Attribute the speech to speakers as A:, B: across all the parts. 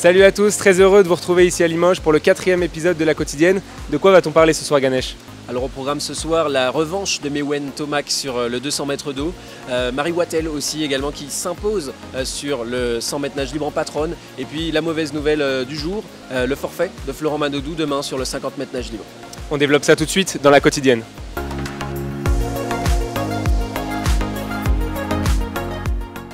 A: Salut à tous, très heureux de vous retrouver ici à Limoges pour le quatrième épisode de la quotidienne. De quoi va-t-on parler ce soir Ganesh?
B: Alors au programme ce soir, la revanche de Mewen Tomac sur euh, le 200 mètres d'eau. Euh, Marie Wattel aussi également qui s'impose euh, sur le 100 mètres nage libre en patronne. Et puis la mauvaise nouvelle du jour, le forfait de Florent Manodou demain sur le 50 mètres nage libre.
A: On développe ça tout de suite dans la quotidienne.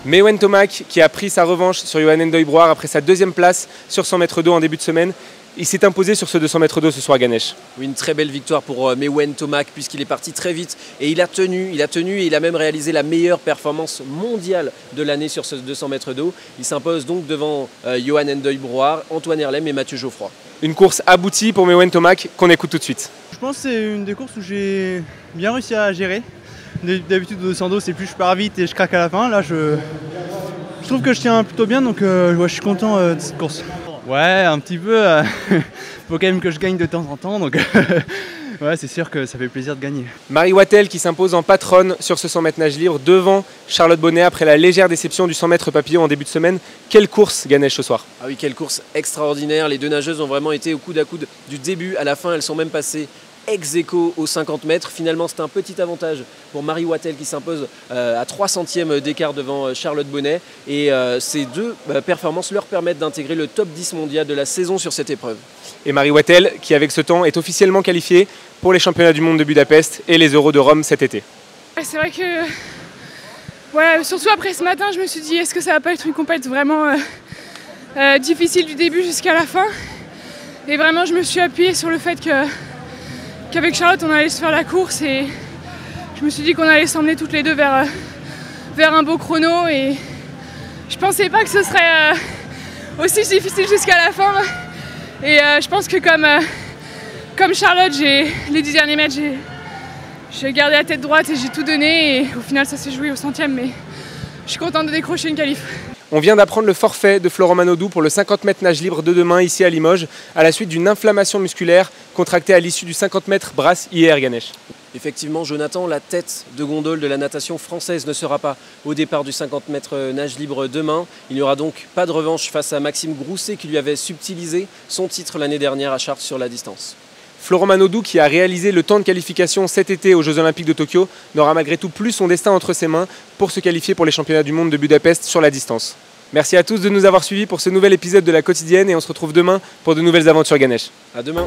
A: Mewen Tomac qui a pris sa revanche sur Johan Endoy après sa deuxième place sur 100 mètres d'eau en début de semaine il s'est imposé sur ce 200 mètres d'eau ce soir, Ganesh.
B: Oui, une très belle victoire pour euh, Mewen Tomac puisqu'il est parti très vite et il a tenu, il a tenu et il a même réalisé la meilleure performance mondiale de l'année sur ce 200 mètres d'eau. Il s'impose donc devant euh, Johan Endoy Brouard, Antoine Herlem et Mathieu Geoffroy.
A: Une course aboutie pour Mewen Tomac qu'on écoute tout de suite.
C: Je pense que c'est une des courses où j'ai bien réussi à gérer. D'habitude, au 200 d'eau, c'est plus je pars vite et je craque à la fin. Là, je, je trouve que je tiens plutôt bien, donc euh, je suis content de cette course. Ouais, un petit peu. Il euh, faut quand même que je gagne de temps en temps, donc ouais, c'est sûr que ça fait plaisir de gagner.
A: Marie Wattel qui s'impose en patronne sur ce 100 mètres nage libre devant Charlotte Bonnet après la légère déception du 100 mètres papillon en début de semaine. Quelle course Ganesh ce soir?
B: Ah oui, quelle course extraordinaire. Les deux nageuses ont vraiment été au coude à coude du début à la fin. Elles sont même passées ex aequo aux 50 mètres. Finalement, c'est un petit avantage pour Marie Wattel qui s'impose euh, à 3 centièmes d'écart devant euh, Charlotte Bonnet. Et euh, ces deux performances leur permettent d'intégrer le top 10 mondial de la saison sur cette épreuve.
A: Et Marie Wattel, qui avec ce temps est officiellement qualifiée pour les championnats du monde de Budapest et les Euros de Rome cet été.
D: C'est vrai que, ouais, surtout après ce matin, je me suis dit est-ce que ça va pas être une compétition vraiment difficile du début jusqu'à la fin? Et vraiment, je me suis appuyée sur le fait que qu'avec Charlotte on allait se faire la course et je me suis dit qu'on allait s'emmener toutes les deux vers, euh, vers un beau chrono et je pensais pas que ce serait euh, aussi difficile jusqu'à la fin. Et euh, je pense que comme, comme Charlotte, j'ai les dix derniers mètres, j'ai gardé la tête droite et j'ai tout donné et au final ça s'est joué au centième mais je suis contente de décrocher une qualif.
A: On vient d'apprendre le forfait de Florent Manodou pour le 50 mètres nage libre de demain ici à Limoges à la suite d'une inflammation musculaire contractée à l'issue du 50 mètres brasse hier Ganesh.
B: Effectivement, Jonathan, la tête de gondole de la natation française ne sera pas au départ du 50 mètres nage libre demain. Il n'y aura donc pas de revanche face à Maxime Grousset qui lui avait subtilisé son titre l'année dernière à Chartres sur la distance.
A: Florent Manodou, qui a réalisé le temps de qualification cet été aux Jeux Olympiques de Tokyo, n'aura malgré tout plus son destin entre ses mains pour se qualifier pour les championnats du monde de Budapest sur la distance. Merci à tous de nous avoir suivis pour ce nouvel épisode de la quotidienne et on se retrouve demain pour de nouvelles aventures Ganesh.
B: À demain.